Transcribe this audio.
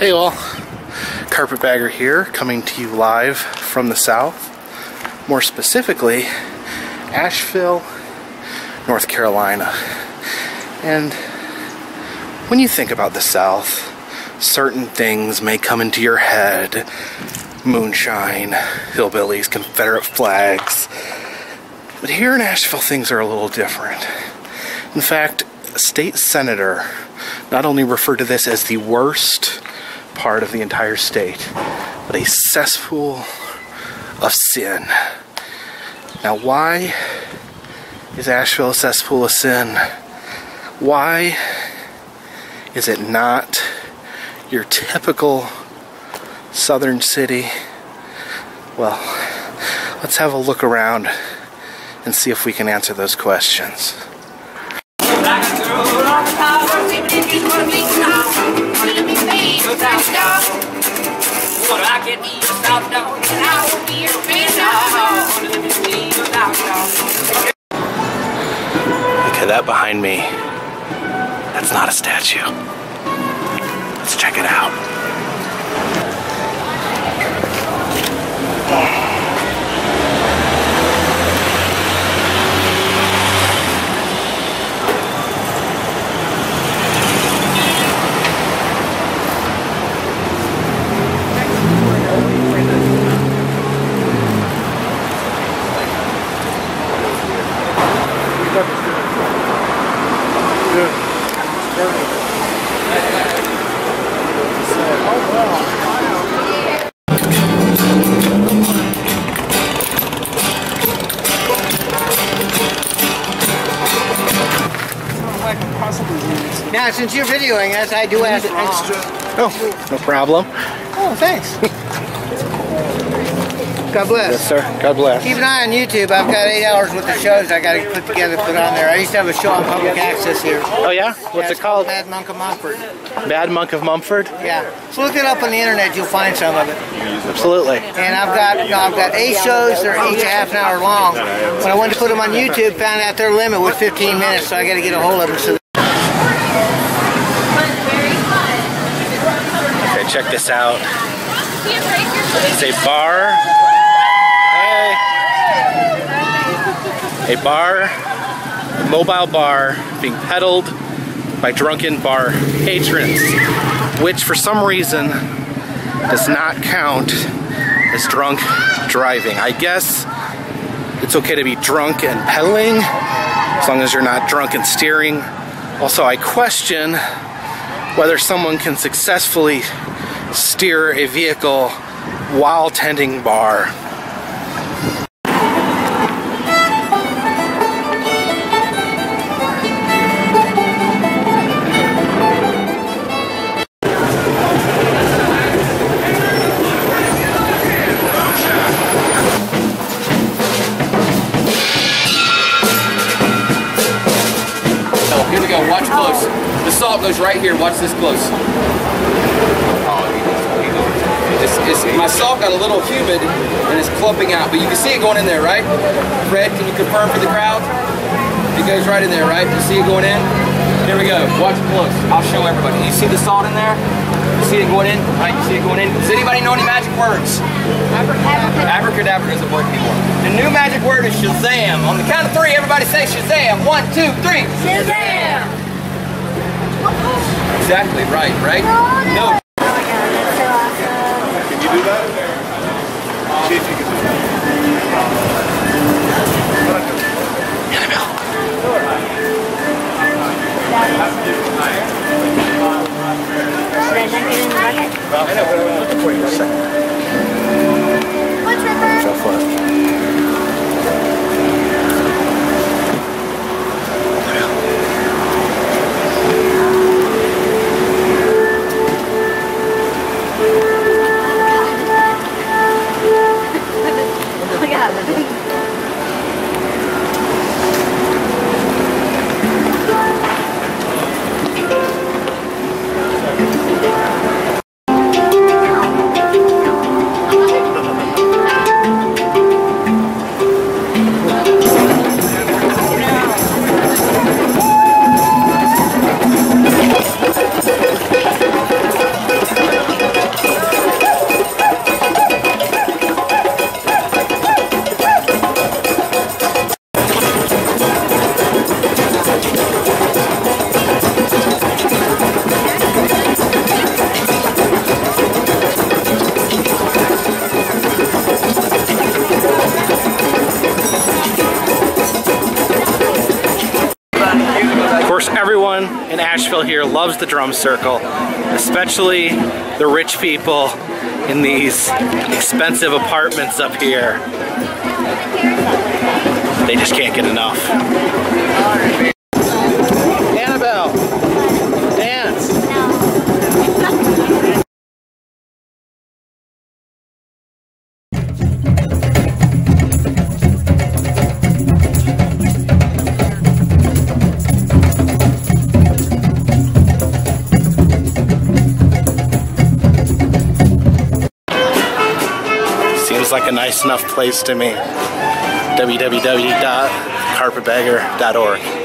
Hey all, Carpetbagger here, coming to you live from the South. More specifically, Asheville, North Carolina. And when you think about the South, certain things may come into your head moonshine, hillbillies, Confederate flags. But here in Asheville, things are a little different. In fact, state senator not only referred to this as the worst part of the entire state, but a cesspool of sin. Now, why is Asheville a cesspool of sin? Why is it not your typical southern city? Well, let's have a look around and see if we can answer those questions. That behind me, that's not a statue. Let's check it out. Now, since you're videoing us, I do ask extra. Oh, no problem. Oh, thanks. God bless. Yes, sir. God bless. Keep an eye on YouTube. I've got eight hours worth of shows I got to put together, put on there. I used to have a show on public access here. Oh yeah? What's Yeah, it called? Mad Monk of Mumford. Bad Monk of Mumford? Yeah. So look it up on the internet. You'll find some of it. Absolutely. And I've got no, I've got eight shows. They're each a half an hour long. When I wanted to put them on YouTube, found out their limit was 15 minutes, so I got to get a hold of them. So check this out. It's a bar. Hey. A bar, a mobile bar being peddled by drunken bar patrons, which for some reason does not count as drunk driving. I guess it's okay to be drunk and pedaling as long as you're not drunk and steering. Also, I question whether someone can successfully steer a vehicle while tending bar. Oh, here we go. Watch close. The salt goes right here. Watch this close. My salt got a little humid and it's clumping out, but you can see it going in there, right? Fred, can you confirm for the crowd? It goes right in there, right? You see it going in? Here we go. Watch close. I'll show everybody. You see the salt in there? You see it going in? Right? You see it going in? Does anybody know any magic words? Abracadabra doesn't work anymore. The new magic word is Shazam. On the count of three, everybody say Shazam. One, two, three. Shazam! Exactly right, right? No. Should I dunk it in the bucket? I know, but I'm looking for you. What's? Go for course, everyone in Asheville here loves the drum circle, especially the rich people in these expensive apartments up here. They just can't get enough. Seems like a nice enough place to me. www.carpetbagger.org.